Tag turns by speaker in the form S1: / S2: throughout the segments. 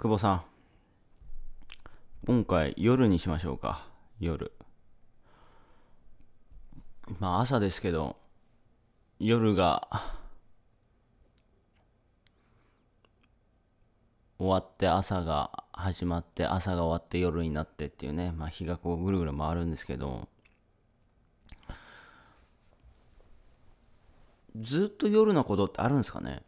S1: 久保さん。今回夜にしましょうか。夜。まあ朝ですけど、夜が終わって朝が始まって朝が終わって夜になってっていうね、まあ日がこうぐるぐる回るんですけど、ずっと夜のことってあるんですかね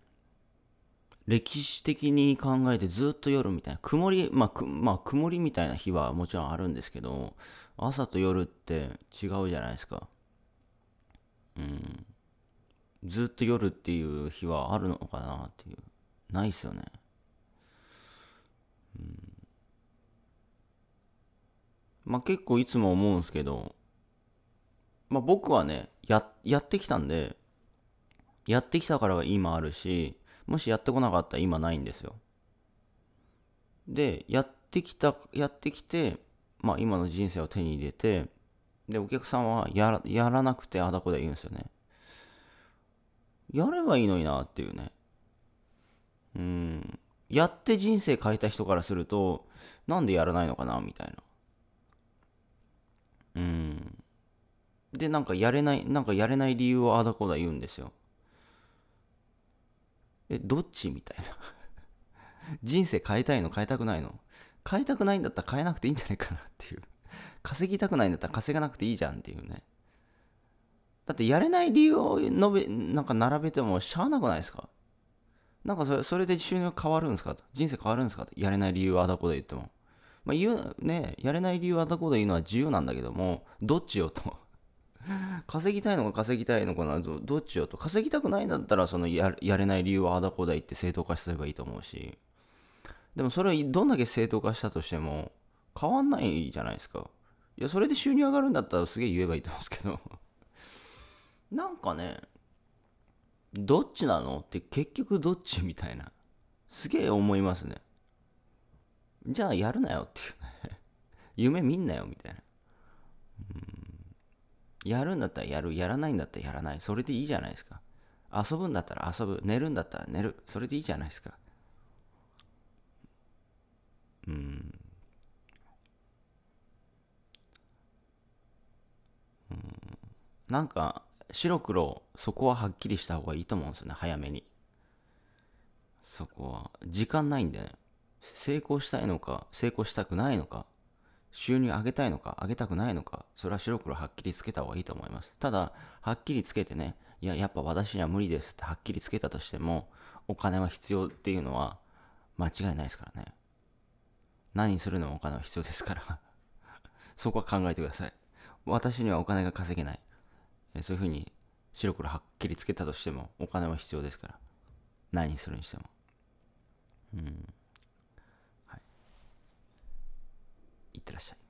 S1: 歴史的に考えてずっと夜みたいな曇りまあまあ曇りみたいな日はもちろんあるんですけど朝と夜って違うじゃないですか。うん。ずっと夜っていう日はあるのかなっていう。ないっすよね。うん。まあ結構いつも思うんですけどまあ僕はねややってきたんでやってきたから今あるしもしやってこなかったら今ないんですよ。で、やってきた、やってきて、まあ今の人生を手に入れて、で、お客さんはやらやらなくてあだこで言うんですよね。やればいいのになっていうね。うん。やって人生変えた人からすると、なんでやらないのかなみたいな。うん。で、なんかやれない、なんかやれない理由をあだこだ言うんですよ。え、どっち？みたいな。人生変えたいの変えたくないの変えたくないんだったら変えなくていいんじゃないかなっていう。稼ぎたくないんだったら稼がなくていいじゃんっていうね。だってやれない理由を述べ、なんか並べてもしゃあなくないですか？なんかそれそれで収入変わるんですか？人生変わるんですか？やれない理由はあだこで言っても。まあ言う、ね、やれない理由はあだこで言うのは自由なんだけども、どっちよと。稼ぎたいのか稼ぎたいのかなどっちよと。稼ぎたくないんだったらそのややれない理由はあだこだ言って正当化すればいいと思うし。でもそれをどんだけ正当化したとしても変わんないじゃないですか。いやそれで収入上がるんだったらすげえ言えばいいと思うんですけど。なんかねどっちなの？って結局どっちみたいな。すげえ思いますね。じゃあやるなよっていうね。夢見んなよみたいな。やるんだったらやる、やらないんだったらやらない。それでいいじゃないですか。遊ぶんだったら遊ぶ、寝るんだったら寝る。それでいいじゃないですか。うん。うん。なんか、白黒、そこははっきりした方がいいと思うんですよね、早めに。そこは。時間ないんでね。成功したいのか、成功したくないのか。収入上げたいのか上げたくないのかそれは白黒はっきりつけた方がいいと思います。ただはっきりつけてねいややっぱ私には無理ですってはっきりつけたとしてもお金は必要っていうのは間違いないですからね。何するのもお金は必要ですから。そこは考えてください。私にはお金が稼げない。そういうふうに白黒はっきりつけたとしてもお金は必要ですから。何するにしても。うん。いってらっしゃい。